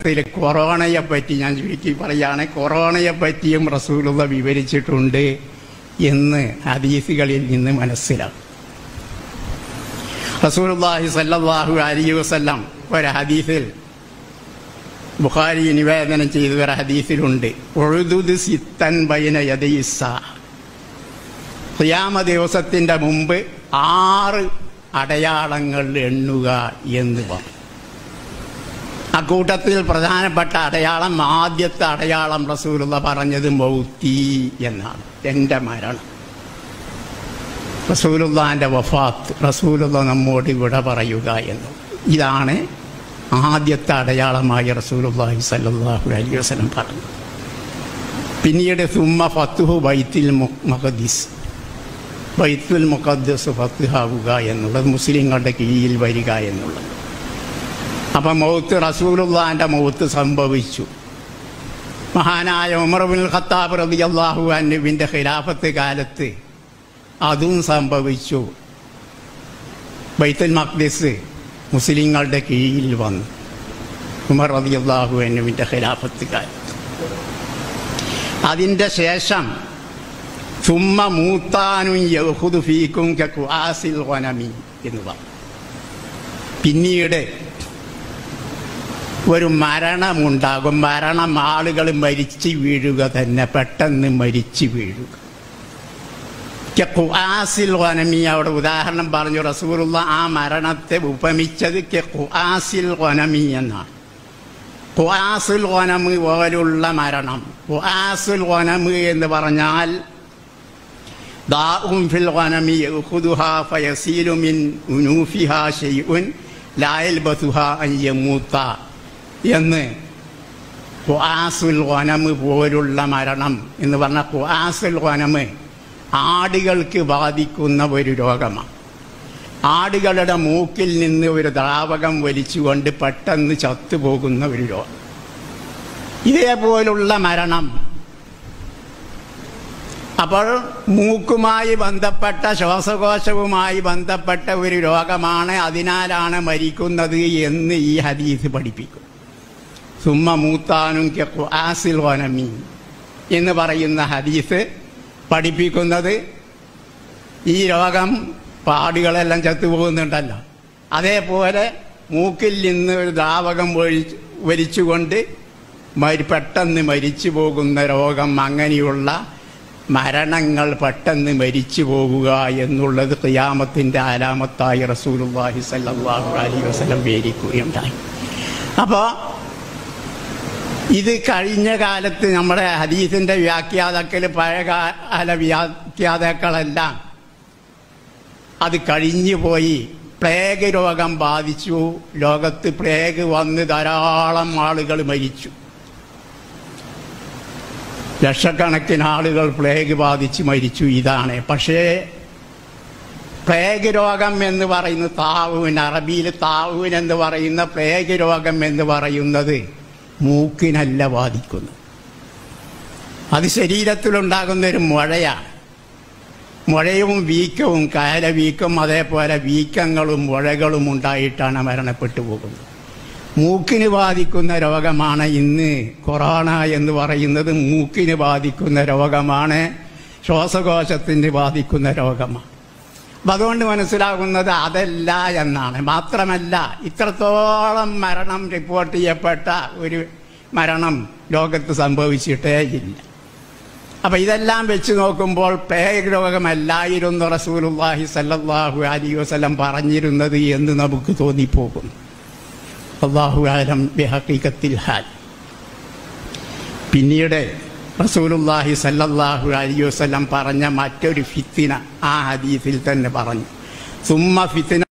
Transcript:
ത്തിൽ കൊറോണയെ പറ്റി ഞാൻ ചുരുക്കി പറയുകയാണ് കൊറോണയെ പറ്റിയും റസൂലുള്ള വിവരിച്ചിട്ടുണ്ട് എന്ന് ഹദീസുകളിൽ നിന്ന് മനസ്സിലാക്കും റസൂലുള്ളാഹി സല്ലാഹു അലി വസല്ലം ഒരു ഹദീസിൽ ബുഖാരി നിവേദനം ചെയ്ത ഒരു ഹദീസിലുണ്ട്. ഒഴുതുത് സിത്തൻ ബൈന യദയിസ ഖിയാമ ദിവസത്തിന്റെ മുമ്പ് ആറ് അടയാളങ്ങൾ എണ്ണുക എന്ന് പറഞ്ഞു. അക്കൂട്ടത്തിൽ പ്രധാനപ്പെട്ട അടയാളം ആദ്യത്തെ അടയാളം റസൂലുള്ള പറഞ്ഞത് മൗത്തി എന്നാണ്. എന്റെ മരണം. റസൂലുള്ളാന്റെ വഫാത്ത് റസൂലുള്ള നമ്മോട് ഇവിടെ പറയുക എന്ന് ഇതാണ് ആദ്യത്തെ അടയാളമായി റസൂലുള്ളാഹി സല്ലല്ലാഹു അലൈഹി വസല്ലം പറഞ്ഞു പിന്നീട് സുമ്മ ഫത്തുഹു ബൈത്തുൽ മഹദീസ് ബൈത്തുൽ മുഖദ്ദസ് ഫത്തുഹാവുക എന്നുള്ളത് മുസ്ലിങ്ങളുടെ കീഴിൽ വരിക എന്നുള്ളത്. അപ്പം മൗത്ത് റസൂലുള്ളാന്റെ മൗത്ത് സംഭവിച്ചു. മഹാനായ ഉമർബിൻ ഖത്താബ് റബി അള്ളാഹു അൻഹുവിന്റെ ഖിലാഫത്ത് കാലത്ത് അതും സംഭവിച്ചു. ബൈത്തുൽ മഖ്ദിസ് മുസ്ലിങ്ങളുടെ കീഴിൽ വന്നു. ഉമർ റബി അള്ളാഹു അൻഹുവിന്റെ ഖിലാഫത്ത് കാലത്ത്. അതിന്റെ ശേഷം ചുമ്മ മൂത്താനും യഹുദ് ഫീക്കും എന്ന് പറഞ്ഞു. പിന്നീട് ഒരു മരണമുണ്ടാകും. മരണം ആളുകൾ മരിച്ചു വീഴുക തന്നെ. പെട്ടെന്ന് മരിച്ചു വീഴുക. ഖുആസിൽ വനമി അവിടെ ഉദാഹരണം പറഞ്ഞു റസൂലുള്ള ആ മരണത്തെ ഉപമിച്ചത് ഖുആസിൽ വനമി എന്നാണ്. ഖുആസുൽ വനമ് പോലുള്ള മരണം. ഖുആസുൽ വനമ് എന്ന് പറഞ്ഞാൽ ദാഉം ഫിൽ വനമി യഖുദുഹാ ഫയസീലു മിൻ ഉനൂഫിഹാ ശൈഉൻ ലാ യൽബസുഹാ അൻ യമൂത്ത. എന്ന് ഖുആസുൽ വനമ് പോലുള്ള മരണം എന്ന് പറഞ്ഞ ഖുആസുൽ വനമ് ആടുകൾക്ക് ബാധിക്കുന്ന ഒരു രോഗമാണ്. ആടുകളുടെ മൂക്കിൽ നിന്ന് ഒരു ദ്രാവകം വലിച്ചുകൊണ്ട് പെട്ടെന്ന് ചത്തുപോകുന്ന ഒരു രോഗം. ഇതേപോലുള്ള മരണം. അപ്പോൾ മൂക്കുമായി ബന്ധപ്പെട്ട ശ്വാസകോശവുമായി ബന്ധപ്പെട്ട ഒരു രോഗമാണ് അതിനാലാണ് മരിക്കുന്നത് എന്ന് ഈ ഹദീസ് പഠിപ്പിക്കും. സുമ്മ മൂത്താനും ആസിൽ വനമി എന്ന് പറയുന്ന ഹദീസ് പഠിപ്പിക്കുന്നത് ഈ രോഗം പാടുകളെല്ലാം ചത്തുപോകുന്നുണ്ടല്ലോ. അതേപോലെ മൂക്കിൽ നിന്ന് ഒരു ദ്രാവകം വലിച്ചുകൊണ്ട് പെട്ടെന്ന് മരിച്ചു പോകുന്ന രോഗം അങ്ങനെയുള്ള മരണങ്ങൾ പെട്ടെന്ന് മരിച്ചു പോകുക എന്നുള്ളത് ഖിയാമത്തിന്റെ ആലാമത്തായി റസൂലുള്ളാഹി സല്ലല്ലാഹു അലൈഹി വസല്ലം വിവരിക്കുകയുണ്ടായി അപ്പോൾ ഇത് കഴിഞ്ഞ കാലത്ത് നമ്മുടെ ഹദീസിന്റെ വ്യാഖ്യാതാക്കൾ പഴയ കാല വ്യാഖ്യാതാക്കളെല്ലാം അത് കഴിഞ്ഞു പോയി. പ്ലേഗ് രോഗം ബാധിച്ചു. ലോകത്ത് പ്ലേഗ് വന്ന് ധാരാളം ആളുകൾ മരിച്ചു. ലക്ഷക്കണക്കിന് ആളുകൾ പ്ലേഗ് ബാധിച്ച് മരിച്ചു. ഇതാണ്. പക്ഷേ പ്ലേഗ് രോഗം എന്ന് പറയുന്ന താവൂൻ അറബിയിൽ താവൂൻ എന്ന് പറയുന്ന പ്ലേഗ് രോഗം എന്ന് പറയുന്നത് മൂക്കിനല്ല ബാധിക്കുന്നു. അത് ശരീരത്തിലുണ്ടാകുന്ന ഒരു മുഴയാണ് മുഴയും വീക്കവും കാലവീക്കം അതേപോലെ വീക്കങ്ങളും മുഴകളും ഉണ്ടായിട്ടാണ് മരണപ്പെട്ടു പോകുന്നത്. മൂക്കിന് ബാധിക്കുന്ന രോഗമാണ് ഇന്ന് കൊറോണ എന്ന് പറയുന്നത്. മൂക്കിന് ബാധിക്കുന്ന രോഗമാണ് ശ്വാസകോശത്തിന് ബാധിക്കുന്ന രോഗമാണ്. അതുകൊണ്ട് മനസ്സിലാകുന്നത് അതല്ല എന്നാണ്. മാത്രമല്ല ഇത്രത്തോളം മരണം റിപ്പോർട്ട് ചെയ്യപ്പെട്ട ഒരു മരണം ലോകത്ത് സംഭവിച്ചിട്ടേ ഇല്ല. അപ്പം ഇതെല്ലാം വെച്ച് നോക്കുമ്പോൾ പേഗ് രോഗമല്ലായിരുന്നു റസൂലുല്ലാഹി സല്ലാഹു അലി വസ്ലം പറഞ്ഞിരുന്നത് എന്ന് നമുക്ക് തോന്നിപ്പോകും. അള്ളാഹു ആലം ബിഹക്കീക്കത്തിൽ ഹാൽ. പിന്നീട് റസൂലുള്ളാഹി സല്ലല്ലാഹു അലൈഹി വസല്ലം പറഞ്ഞ മറ്റൊരു ഫിത്തിന ആ ഹദീസിൽ തന്നെ പറഞ്ഞു. സുമ്മ ഫിത്തിന